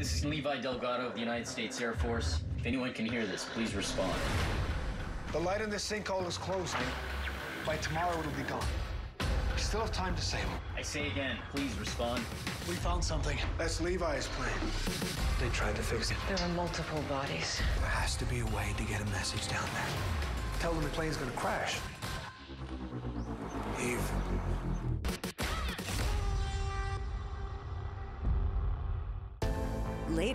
This is Levi Delgado of the United States Air Force. If anyone can hear this, please respond. The light in this sinkhole is closing. By tomorrow, it'll be gone. We still have time to save him. I say again, please respond. We found something. That's Levi's plane. They tried to fix it. There are multiple bodies. There has to be a way to get a message down there. Tell them the plane's gonna crash. Later.